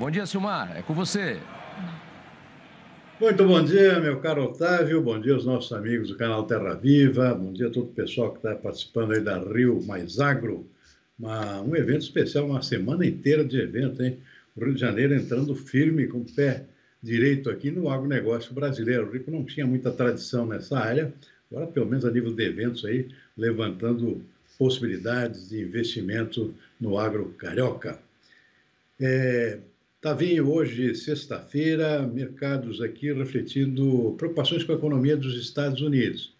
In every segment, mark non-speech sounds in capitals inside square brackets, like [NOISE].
Bom dia, Silmar. É com você. Muito bom dia, meu caro Otávio. Bom dia aos nossos amigos do canal Terra Viva. Bom dia a todo o pessoal que está participando aí da Rio Mais Agro. Uma, um evento especial, uma semana inteira de evento, hein? O Rio de Janeiro entrando firme, com o pé direito aqui no agronegócio brasileiro. O Rio não tinha muita tradição nessa área, agora, pelo menos a nível de eventos aí, levantando possibilidades de investimento no agro carioca. É, Tavinho, hoje, sexta-feira, mercados aqui refletindo preocupações com a economia dos Estados Unidos.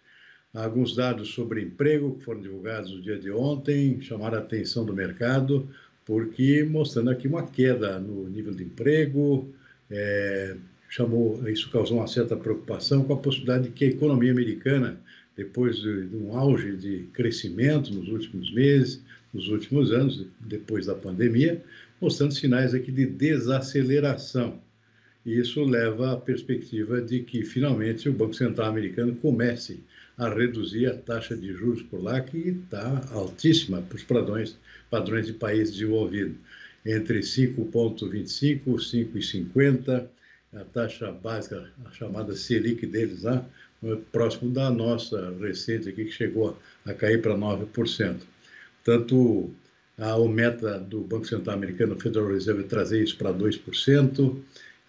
Alguns dados sobre emprego que foram divulgados no dia de ontem chamaram a atenção do mercado, porque mostrando aqui uma queda no nível de emprego, é, chamou, isso causou uma certa preocupação com a possibilidade de que a economia americana, depois de, de um auge de crescimento nos últimos meses, nos últimos anos, depois da pandemia, mostrando sinais aqui de desaceleração. E isso leva à perspectiva de que, finalmente, o Banco Central americano comece a reduzir a taxa de juros por lá, que está altíssima para os padrões, padrões de países desenvolvidos, entre 5,25% e 5,50%, a taxa básica, a chamada Selic deles lá, próximo da nossa recente aqui, que chegou a cair para 9%. Tanto o meta do Banco Central Americano, Federal Reserve, trazer isso para 2%.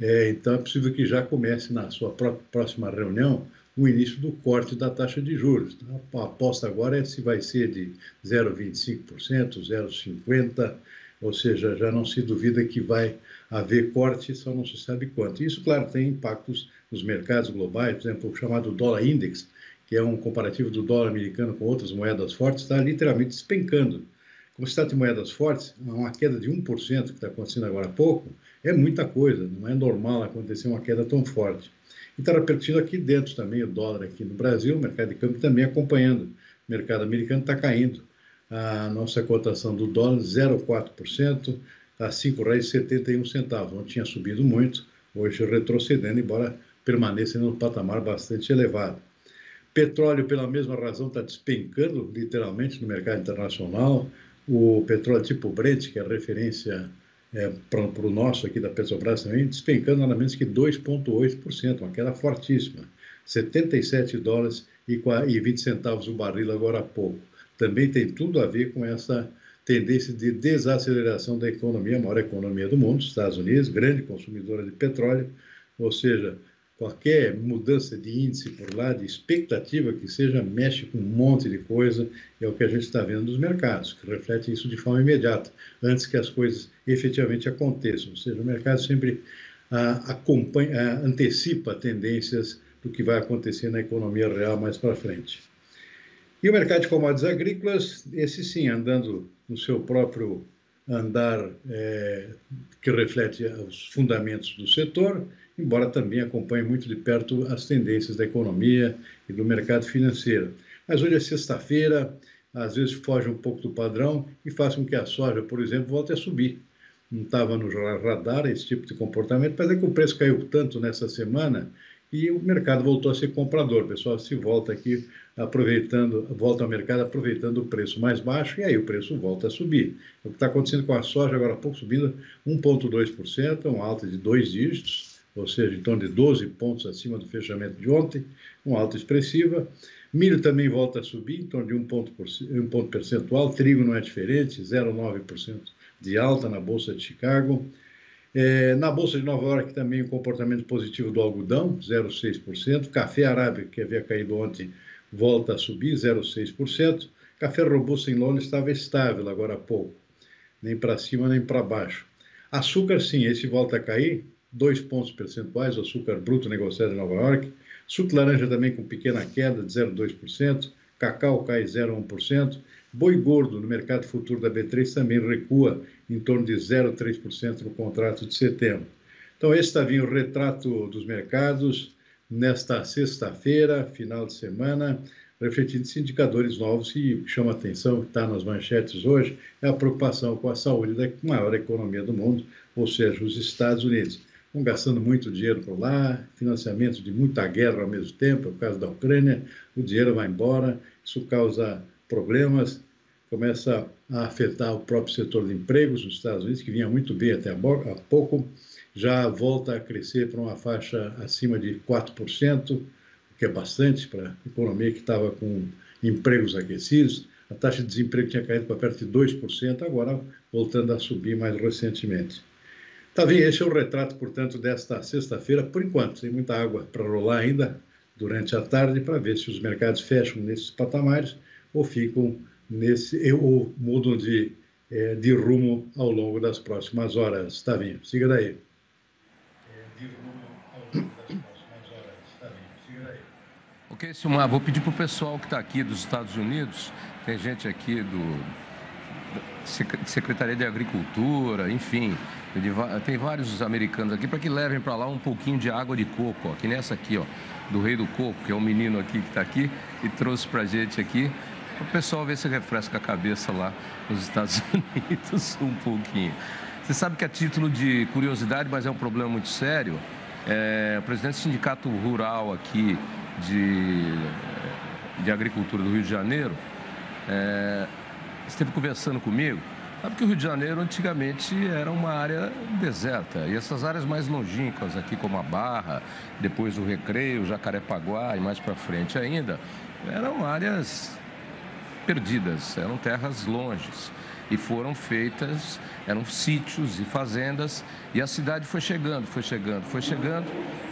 É, então, é possível que já comece na sua próxima reunião o início do corte da taxa de juros. A aposta agora é se vai ser de 0,25%, 0,50%, ou seja, já não se duvida que vai haver corte, só não se sabe quanto. Isso, claro, tem impactos nos mercados globais, por exemplo, o chamado dólar index, que é um comparativo do dólar americano com outras moedas fortes, está literalmente despencando. Como se trata de moedas fortes, uma queda de 1% que está acontecendo agora há pouco, é muita coisa, não é normal acontecer uma queda tão forte. E está repercutindo aqui dentro também o dólar aqui no Brasil, o mercado de câmbio também acompanhando. O mercado americano está caindo. A nossa cotação do dólar, 0,4%, a R$ 5,71. Não tinha subido muito, hoje retrocedendo, embora permaneça no patamar bastante elevado. Petróleo, pela mesma razão, está despencando literalmente no mercado internacional o petróleo tipo Brent, que é referência é, para o nosso aqui da Petrobras também, despencando nada menos que 2,8%, uma queda fortíssima. 77 dólares e 20 centavos o barril agora há pouco. Também tem tudo a ver com essa tendência de desaceleração da economia, a maior economia do mundo, Estados Unidos, grande consumidora de petróleo, ou seja, qualquer mudança de índice por lá, de expectativa que seja, mexe com um monte de coisa, é o que a gente está vendo nos mercados, que reflete isso de forma imediata, antes que as coisas efetivamente aconteçam. Ou seja, o mercado sempre ah, ah, antecipa tendências do que vai acontecer na economia real mais para frente. E o mercado de commodities agrícolas, esse sim, andando no seu próprio andar é, que reflete os fundamentos do setor, embora também acompanhe muito de perto as tendências da economia e do mercado financeiro. Mas hoje é sexta-feira, às vezes foge um pouco do padrão e faz com que a soja, por exemplo, volte a subir. Não estava no radar esse tipo de comportamento, mas é que o preço caiu tanto nessa semana e o mercado voltou a ser comprador. O pessoal se volta aqui aproveitando, volta ao mercado aproveitando o preço mais baixo e aí o preço volta a subir. É o que está acontecendo com a soja agora há pouco, subindo 1,2%, um alta de dois dígitos ou seja, em torno de 12 pontos acima do fechamento de ontem, uma alta expressiva. Milho também volta a subir, em torno de um ponto, por, um ponto percentual. Trigo não é diferente, 0,9% de alta na Bolsa de Chicago. É, na Bolsa de Nova York também o um comportamento positivo do algodão, 0,6%. Café arábico, que havia caído ontem, volta a subir, 0,6%. Café robusto em Londres estava estável agora há pouco, nem para cima nem para baixo. Açúcar, sim, esse volta a cair, dois pontos percentuais, o açúcar bruto negociado em Nova York, suco laranja também com pequena queda de 0,2%, cacau cai 0,1%, boi gordo no mercado futuro da B3 também recua em torno de 0,3% no contrato de setembro. Então, esse está vindo o retrato dos mercados nesta sexta-feira, final de semana, refletindo esses indicadores novos que chama a atenção, que está nas manchetes hoje, é a preocupação com a saúde da maior economia do mundo, ou seja, os Estados Unidos estão gastando muito dinheiro por lá, financiamento de muita guerra ao mesmo tempo, o caso da Ucrânia, o dinheiro vai embora, isso causa problemas, começa a afetar o próprio setor de empregos nos Estados Unidos, que vinha muito bem até há pouco, já volta a crescer para uma faixa acima de 4%, o que é bastante para a economia que estava com empregos aquecidos. A taxa de desemprego tinha caído para perto de 2%, agora voltando a subir mais recentemente. Tá bem, esse é o retrato, portanto, desta sexta-feira. Por enquanto, tem muita água para rolar ainda durante a tarde para ver se os mercados fecham nesses patamares ou ficam nesse ou mudam de, de rumo ao longo das próximas horas. Bem, siga daí. É, de rumo ao longo das próximas horas. Tá bem, siga daí. Ok, Silmar, vou pedir para o pessoal que está aqui dos Estados Unidos, tem gente aqui do Secretaria de Agricultura, enfim, tem vários americanos aqui para que levem para lá um pouquinho de água de coco, ó, que nessa aqui, ó, do Rei do Coco, que é um menino aqui que está aqui e trouxe para gente aqui, para o pessoal ver se refresca a cabeça lá nos Estados [LAUGHS] Unidos um pouquinho. Você sabe que a título de curiosidade, mas é um problema muito sério, é, o presidente do Sindicato Rural aqui de, de Agricultura do Rio de Janeiro, é, esteve conversando comigo, sabe que o Rio de Janeiro antigamente era uma área deserta. E essas áreas mais longínquas aqui, como a Barra, depois o Recreio, Jacarepaguá e mais para frente ainda, eram áreas perdidas, eram terras longes. E foram feitas, eram sítios e fazendas, e a cidade foi chegando, foi chegando, foi chegando.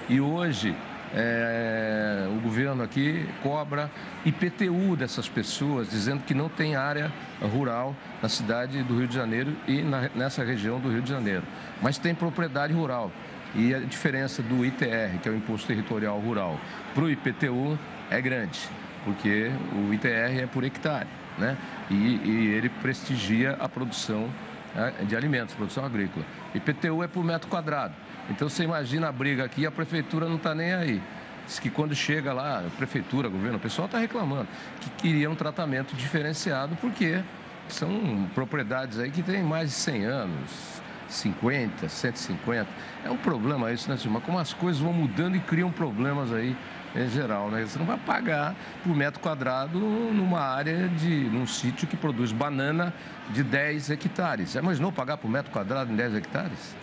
E hoje é, o governo aqui cobra IPTU dessas pessoas, dizendo que não tem área rural na cidade do Rio de Janeiro e na, nessa região do Rio de Janeiro, mas tem propriedade rural. E a diferença do ITR, que é o Imposto Territorial Rural, para o IPTU é grande, porque o ITR é por hectare, né? E, e ele prestigia a produção né, de alimentos, produção agrícola. IPTU é por metro quadrado. Então você imagina a briga aqui, a prefeitura não está nem aí. Diz que quando chega lá, a prefeitura, o governo, o pessoal está reclamando que queria um tratamento diferenciado, porque são propriedades aí que têm mais de 100 anos, 50, 150. É um problema isso, né, Silma? Como as coisas vão mudando e criam problemas aí em geral, né? Você não vai pagar por metro quadrado numa área de num sítio que produz banana de 10 hectares. Já imaginou pagar por metro quadrado em 10 hectares?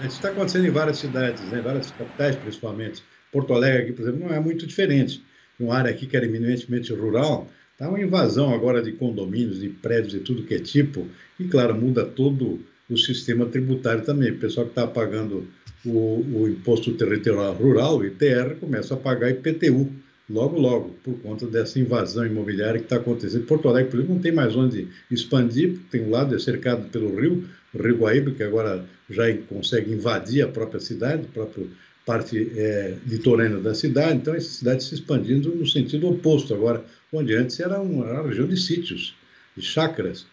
Isso está acontecendo em várias cidades, né? várias capitais principalmente. Porto Alegre, aqui, por exemplo, não é muito diferente. Uma área aqui que era eminentemente rural, está uma invasão agora de condomínios, de prédios de tudo que é tipo, e claro, muda todo o sistema tributário também. O pessoal que está pagando o, o, imposto territorial rural, ITR, começa a pagar IPTU logo, logo, por conta dessa invasão imobiliária que está acontecendo. Porto Alegre, por exemplo, não tem mais onde expandir, tem um lado é cercado pelo rio, o Rio Guaíba, que agora já consegue invadir a própria cidade, a própria parte é, litorânea da cidade, então essa cidade se expandindo no sentido oposto agora, onde antes era uma, era uma região de sítios, de chácaras,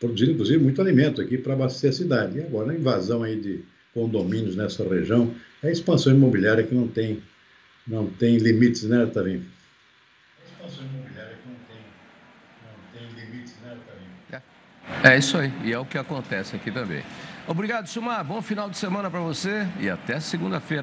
produzindo inclusive muito alimento aqui para abastecer a cidade. E agora a invasão aí de condomínios nessa região, é a expansão imobiliária que não tem, não tem limites, né, Tarim? A expansão imobiliária que não tem, não tem limites, né, Tarim? É. é isso aí, e é o que acontece aqui também. Obrigado, Sumar. Bom final de semana para você e até segunda-feira.